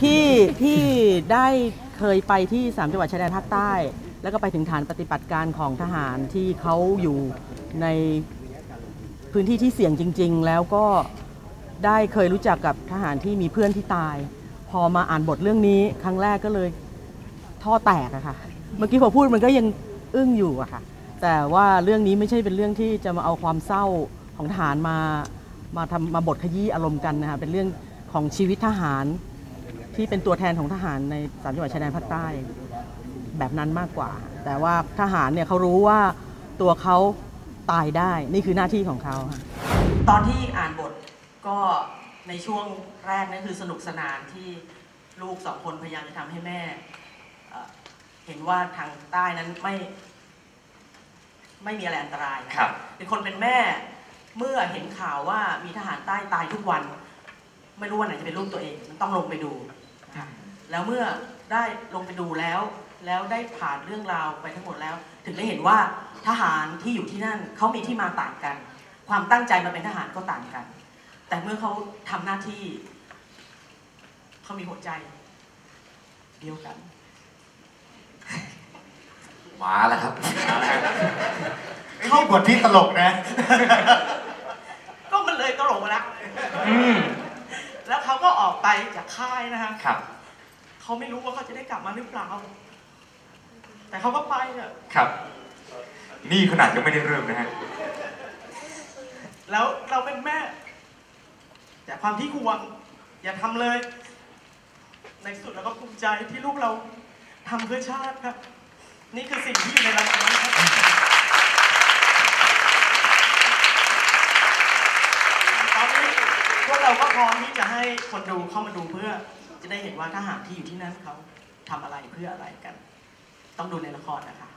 พี่พี่ได้เคยไปที่สามจังหวัดชายแดนภาคใต้ แล้วก็ไปถึงฐานปฏิบัติการของทหารที่เขาอยู่ในพื้นที่ที่เสี่ยงจริง ๆ แล้วก็ได้เคยรู้จักกับทหารที่มีเพื่อนที่ตาย พอมาอ่านบทเรื่องนี้ครั้งแรกก็เลยท่อแตกอะค่ะ เมื่อกี้พอพูดมันก็ยังอึ้งอยู่อะค่ะ แต่ว่าเรื่องนี้ไม่ใช่เป็นเรื่องที่จะมาเอาความเศร้าของทหารมามาทำมาบทขยี้อารมณ์กันนะคะเป็นเรื่องของชีวิตทหาร ที่เป็นตัวแทนของทหารในสามจังหวัดชายแดนภาคใต้แบบนั้นมากกว่า แต่ว่าทหารเนี่ยเขารู้ว่าตัวเขาตายได้นี่คือหน้าที่ของเขาค่ะตอนที่อ่านบทก็ในช่วงแรกนั่นคือสนุกสนานที่ลูกสองคนพยายามจะทำให้แม่เอ่อเห็นว่าทางใต้นั้นไม่ ไม่มีอะไรอันตรายนะครับเป็นคนเป็นแม่เมื่อเห็นข่าวว่ามีทหารใต้ตายทุกวัน ไม่รู้วันไหนจะเป็นลูกตัวเอง มันต้องลงไปดูนะคะ แล้วเมื่อได้ลงไปดูแล้ว แล้วได้ผ่านเรื่องราวไปทั้งหมดแล้ว ถึงได้เห็นว่าทหารที่อยู่ที่นั่นเขามีที่มาต่างกัน ความตั้งใจมาเป็นทหารก็ต่างกัน แต่เมื่อเขาทำหน้าที่เขามีหัวใจ เดียวกันมาแล้วครับ เข้าบทที่ตลกนะ ก็มันเลยตลกมาแล้ว อืม แล้วเขาก็ ออกไปจากค่ายนะฮะครับ เขาไม่รู้ว่าเขาจะได้กลับมาหรือเปล่า แต่เขาก็ไปอะครับ นี่ขนาดยังไม่ได้เริ่มนะฮะ แล้วเราเป็นแม่ แต่ความที่ควรอย่าทำเลย ในที่สุดเราก็ภูมิใจที่ลูกเราทำเพื่อชาติครับ นี่คือสิ่งที่อยู่ในละครครับตอนนี้พวกเราก็พ ร้อมที่จะให้คนดูเข้ามาดูเพื่อ จะได้เห็นว่าทหารที่อยู่ที่นั่นเขาทำอะไรเพื่ออะไรกัน ต้องดูในละครนะคะ